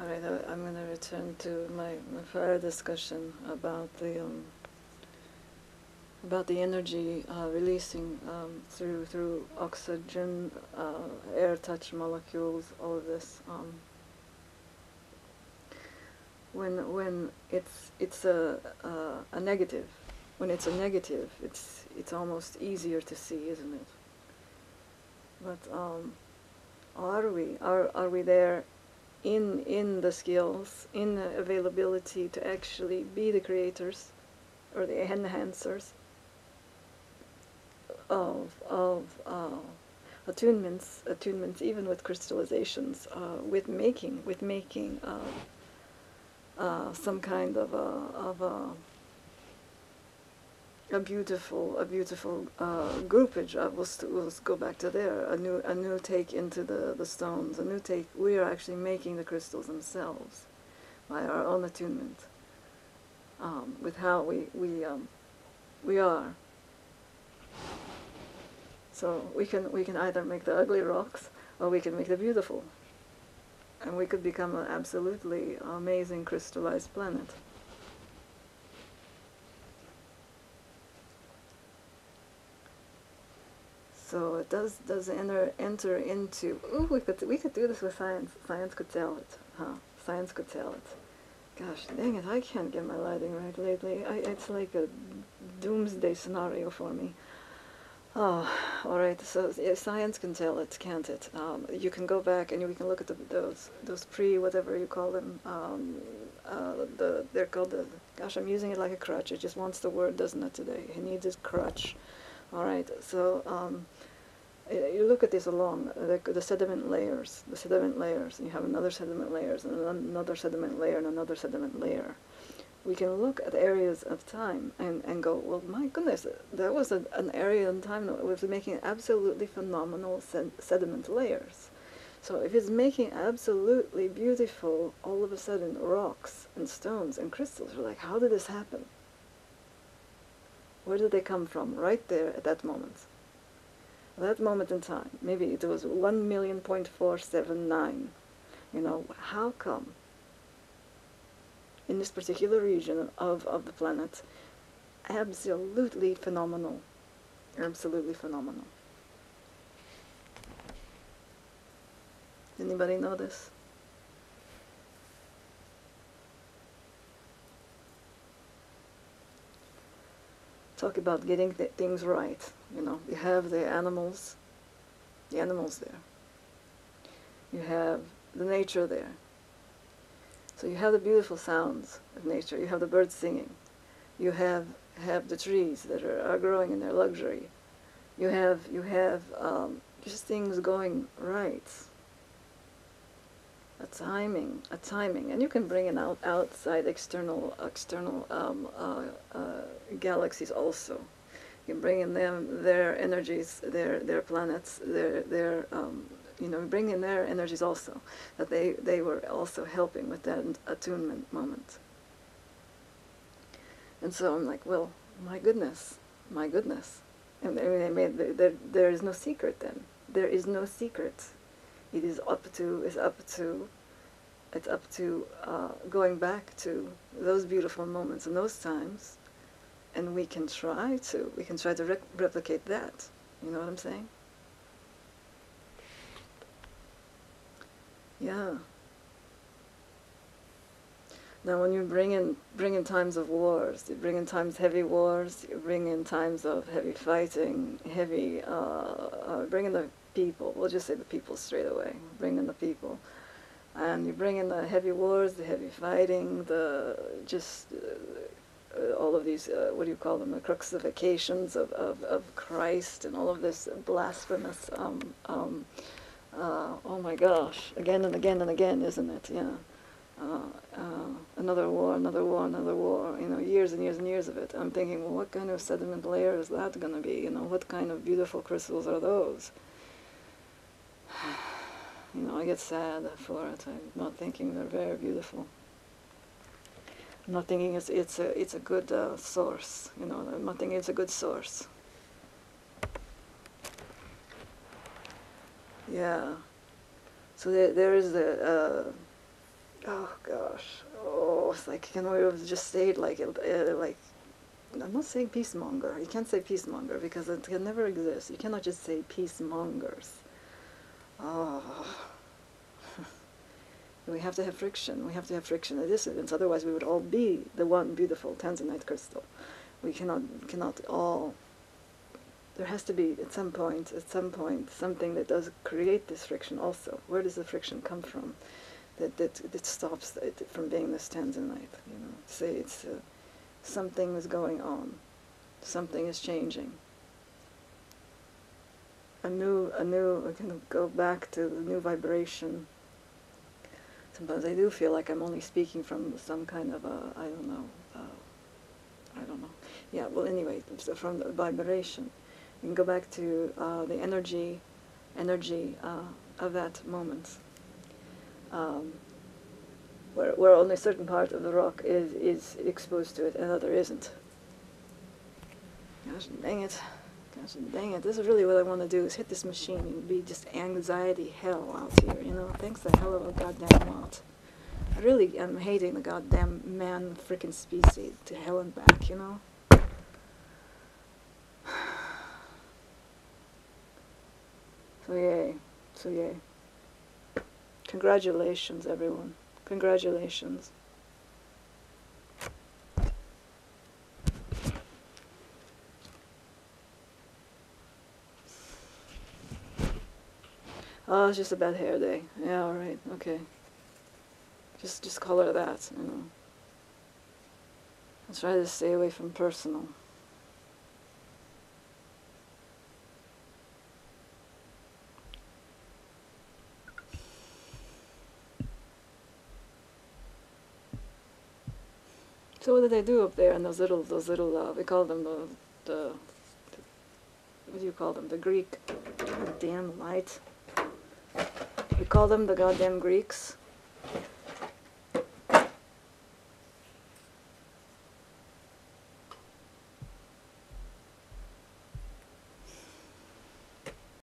All right, I'm going to return to my, my prior discussion about the um, about the energy uh, releasing um, through through oxygen, uh, air touch molecules, all of this. Um, when when it's it's a, a a negative, when it's a negative, it's it's almost easier to see, isn't it? But um, are we are are we there in in the skills, in the availability to actually be the creators or the enhancers of of uh, attunements, attunements even with crystallizations, uh, with making, with making uh, uh some kind of a of a a beautiful, a beautiful uh, groupage. I will, will go back to there. A new, a new take into the, the stones. A new take. We are actually making the crystals themselves by our own attunement um, with how we we um, we are. So we can we can either make the ugly rocks or we can make the beautiful, and we could become an absolutely amazing crystallized planet. So it does does enter enter into. Ooh, we could we could do this with science. Science could tell it, huh? Science could tell it. Gosh, dang it! I can't get my lighting right lately. I, it's like a doomsday scenario for me. Oh, all right. So yeah, science can tell it, can't it? Um, you can go back and you can look at the, those those pre whatever you call them. Um, uh, the they're called the. Gosh, I'm using it like a crutch. It just wants the word, doesn't it? Today, he needs his crutch. All right. So. Um, you look at this along the, the, sediment layers, the sediment layers. You have another sediment layers and another sediment layer and another sediment layer. We can look at areas of time and, and go, well, my goodness, that was a, an area in time that was making absolutely phenomenal sed sediment layers. So if it's making absolutely beautiful, all of a sudden, rocks and stones and crystals, you're like, how did this happen? Where did they come from? Right there at that moment that moment in time, maybe it was 1 million point four seven nine, you know, how come in this particular region of, of the planet, absolutely phenomenal, absolutely phenomenal. Anybody know this? Talk about getting th things right. You know, you have the animals, the animals there. You have the nature there. So you have the beautiful sounds of nature. You have the birds singing. You have have the trees that are, are growing in their luxury. You have you have um, just things going right a timing, a timing, and you can bring in out outside external external um, uh, uh, galaxies also. You can bring in them their energies, their their planets, their their um, you know bring in their energies also. That they they were also helping with that attunement moment. And so I'm like, well, my goodness, my goodness, and they made there, there is no secret then. There is no secret it is up to is up to it's up to uh, going back to those beautiful moments and those times. And we can try to we can try to re replicate that. You know what i'm saying? Yeah. Now when you bring in bring in times of wars you bring in times heavy wars you bring in times of heavy fighting heavy uh, uh, bring in the people. We'll just say the people straight away. Bring in the people. And you bring in the heavy wars, the heavy fighting, the just uh, uh, all of these, uh, what do you call them, the crucifixions of, of, of Christ and all of this blasphemous, um, um, uh, oh my gosh, again and again and again, isn't it? Yeah. Uh, uh, another war, another war, another war, you know, years and years and years of it. I'm thinking, well, what kind of sediment layer is that going to be? You know, what kind of beautiful crystals are those? You know, I get sad for it. I'm not thinking they're very beautiful. I'm not thinking it's, it's, a, it's a good uh, source, you know, I'm not thinking it's a good source. Yeah. So there, there is a, uh, oh gosh, oh, it's like know, it was just stayed like uh, like. I'm not saying peacemonger. You can't say peacemonger because it can never exist. You cannot just say peacemongers. Oh. we have to have friction. We have to have friction of dissidence. Otherwise, we would all be the one beautiful tanzanite crystal. We cannot cannot all. There has to be at some point, at some point, something that does create this friction. Also, where does the friction come from? That that that stops it from being this tanzanite. You know, say it's uh, something is going on, something is changing. A new, a new. I can go back to the new vibration sometimes I do feel like I'm only speaking from some kind of a, I don't know, uh, I don't know. Yeah, well, anyway, so from the vibration. You can go back to uh, the energy, energy uh, of that moment, um, where, where only a certain part of the rock is, is exposed to it and another isn't. Gosh dang it. Gosh dang it. This is really what I want to do is hit this machine and be just anxiety hell out here, you know? Thanks the hell of a goddamn lot. I really am hating the goddamn man freaking species to hell and back, you know? So yay. So yay. Congratulations, everyone. Congratulations. Oh, it's just a bad hair day. Yeah, all right, okay. Just, just call it that, you know. I try to stay away from personal. So what do they do up there in those little, those little, uh, we call them the, the, what do you call them? The Greek, damn light. Call them the goddamn Greeks.